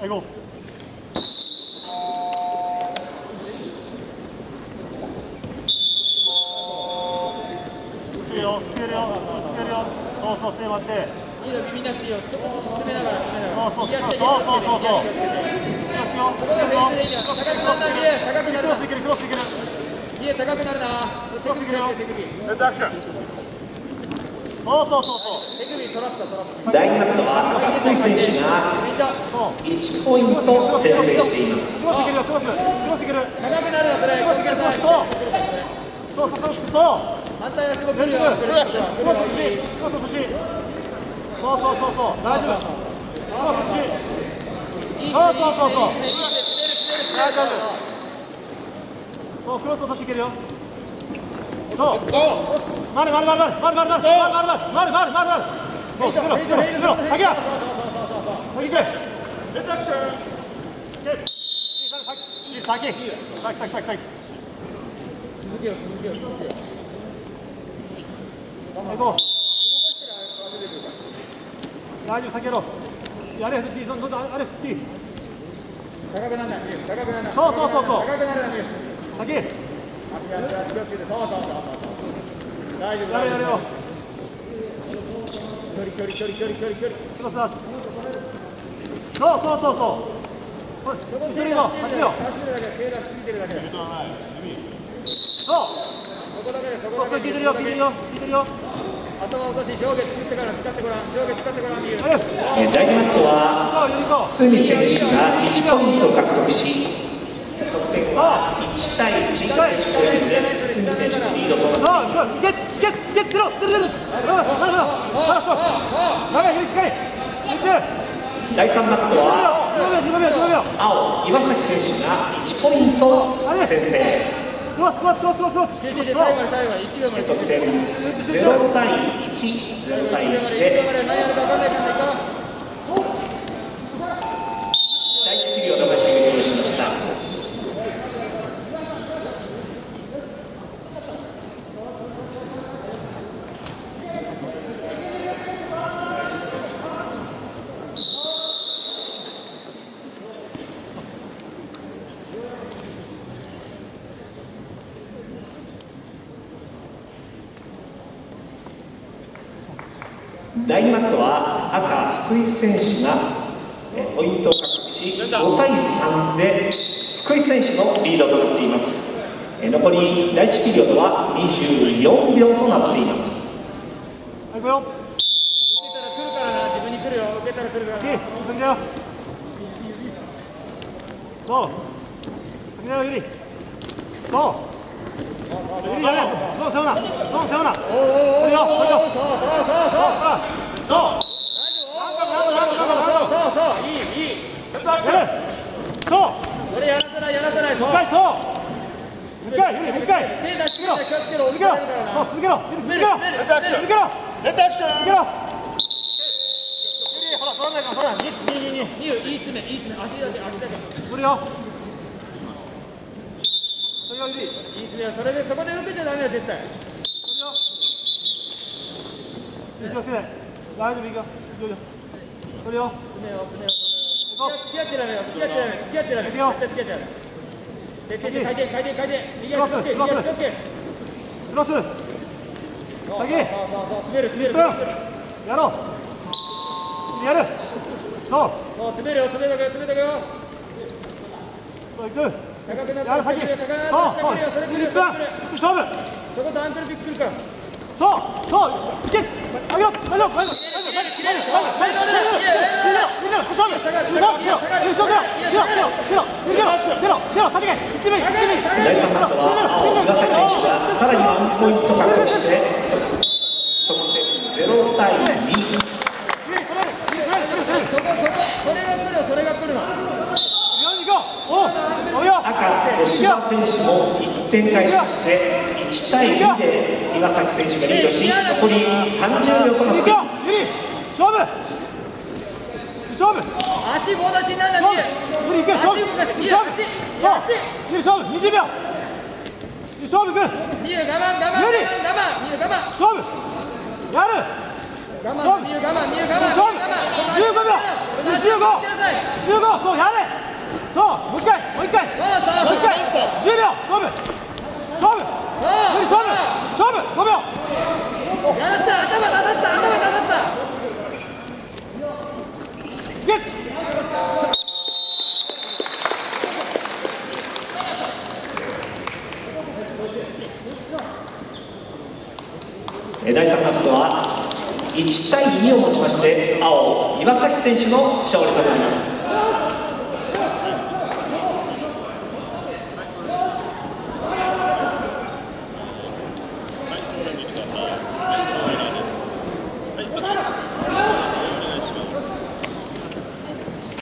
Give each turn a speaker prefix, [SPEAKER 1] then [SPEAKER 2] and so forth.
[SPEAKER 1] 行こう。そうそう、手待って。
[SPEAKER 2] いい、よ。な、
[SPEAKER 1] そうそう、そうそうそうそう。
[SPEAKER 2] 高くなるな、
[SPEAKER 1] クロスいける、ク
[SPEAKER 2] 家高くなるな。クロスい。
[SPEAKER 1] レッドアクション。そうそうそうそう。
[SPEAKER 2] 手首取らップだトラップ
[SPEAKER 3] ダイナットは福井選手が1ポイン。ト先制しています
[SPEAKER 1] クロスいけるよクロスクロスいける
[SPEAKER 2] 高くなるそれ
[SPEAKER 1] クロスいけるクロスそうそうそうそうそうそうそうそう大丈夫そうそうそうそう大丈夫そうクロス落としていけるよそう回る回る回る回る回る回る回る回る回る回る回る回る大丈夫。
[SPEAKER 2] 距離距離距離距離距離距離
[SPEAKER 1] クロス出す。そうそうそうそう
[SPEAKER 2] こ
[SPEAKER 1] いけるよ走るよ
[SPEAKER 2] 走るだけ手出しす。ぎてるだけだ
[SPEAKER 1] そう
[SPEAKER 2] そこだけでそこだけ
[SPEAKER 1] 聞いてるよ聞いてるよ聞いてるよ
[SPEAKER 2] 頭落とし上下作ってから使ってごらん上下使ってごらん見る
[SPEAKER 1] あれ行こ
[SPEAKER 3] えーダイナットは
[SPEAKER 1] う行こう
[SPEAKER 3] スミ選手が1ポイント獲得し1対1ンド第3マットは青岩崎選手が1ポイント先制得点0対1対1で第2マットは赤福井選手がえーポイントを獲得し5対3で福井選手のリードとなっていますえー残り第1ピリオドは24秒となっています
[SPEAKER 1] はい、行くよ。
[SPEAKER 2] 受けたら来るからな自分に来るよ受けたら来るから。
[SPEAKER 1] そう。先だよ、ゆり。そう。いい詰め、いい詰め、足だけ、足だけ。いいいですねそれでそこで
[SPEAKER 2] けちゃだ絶対
[SPEAKER 1] いくよいくよいいよ
[SPEAKER 2] 取るよよよ
[SPEAKER 4] よ
[SPEAKER 1] 付き合っれれよれ徹底しめる詰るやろやる
[SPEAKER 2] うそめ
[SPEAKER 1] るよ詰めたくよ詰めたくよく。あ、そう。
[SPEAKER 2] そうそうそういいいい
[SPEAKER 1] やれ。そう。
[SPEAKER 2] それやらせないやらせないそう
[SPEAKER 1] もう一回、そう。もう一回、ゆり、もう一回。
[SPEAKER 2] 手出し気をつけろ
[SPEAKER 1] 続けろ。そう、続けろ。ゆり、続けろ。続けろ。
[SPEAKER 5] レッドアクション
[SPEAKER 1] 続けろ。ゆり、ほら、取らないから、ほら、二、二、二、二。
[SPEAKER 2] いいよいい詰めいい詰め足だけ足だけ
[SPEAKER 1] 取るよ。取るよ、ゆり。
[SPEAKER 2] いい詰めそれでそこで受けちゃダメよ絶対
[SPEAKER 1] 取るよ。一応、手で。大丈夫、いいよ。いいよ。取るよ。
[SPEAKER 2] 詰めよ詰めよ
[SPEAKER 1] 行こう。
[SPEAKER 2] 付き合ってダメよ付き合ってダメ付き合ってダメ
[SPEAKER 1] いくよ
[SPEAKER 2] 絶対付き合ってダメ手手手回転回転回転右
[SPEAKER 1] クロス
[SPEAKER 2] 足気をつけ
[SPEAKER 1] クロス
[SPEAKER 2] 右足気をつけ
[SPEAKER 1] クロス。
[SPEAKER 2] そう
[SPEAKER 1] 先
[SPEAKER 2] そうそう詰める詰める
[SPEAKER 1] うん
[SPEAKER 2] 詰める
[SPEAKER 1] やろう。やる。そう。
[SPEAKER 2] そう詰めるよ詰めるよ詰めるよ
[SPEAKER 1] そう、行く。
[SPEAKER 2] 高くなって
[SPEAKER 1] やる、先。
[SPEAKER 2] 高くな
[SPEAKER 1] そう、
[SPEAKER 2] って
[SPEAKER 1] そう。
[SPEAKER 2] それ来るよ
[SPEAKER 1] ゆりくん
[SPEAKER 2] それ来るよ
[SPEAKER 1] 勝負。
[SPEAKER 2] そことアンクルピック来るから
[SPEAKER 1] そう、そう。いけ。あげろ。大丈夫。大丈夫。大丈夫。大丈夫。大丈夫。勝負。勝負しよう。優勝出ろ。出ろ。出ろ。出ろ。出ろ。出ろ。出ろ
[SPEAKER 3] 3マットは青岩崎選手がさらに1ポイント獲得して得点0対2
[SPEAKER 2] そこそこそれが来るよそれが来るの
[SPEAKER 1] 行こう。おう。おうよ。
[SPEAKER 3] 赤吉田選手も1点返しまして1対2で岩崎選手がリードし残り30秒となっています。
[SPEAKER 1] 勝負。勝負。
[SPEAKER 2] 足棒立ちにならないで
[SPEAKER 1] 無理いけ勝負。
[SPEAKER 2] 足動かして
[SPEAKER 1] 勝負。勝負。20秒勝負。くん
[SPEAKER 2] 見る我慢我慢我
[SPEAKER 1] 無理
[SPEAKER 2] 慢我慢見る我慢
[SPEAKER 1] 勝負。やる
[SPEAKER 2] 我慢見る我慢見る我慢
[SPEAKER 1] 勝負。
[SPEAKER 2] 我慢
[SPEAKER 1] 15秒
[SPEAKER 2] 足動かしなさい
[SPEAKER 1] 15そうやれそうもう一回もう一回もう一回10秒勝負。勝負。無理勝負。勝負5秒。
[SPEAKER 2] やった頭立たせた頭立たせた
[SPEAKER 3] 第3カットは1対2をもちまして青岩崎選手の勝利となります。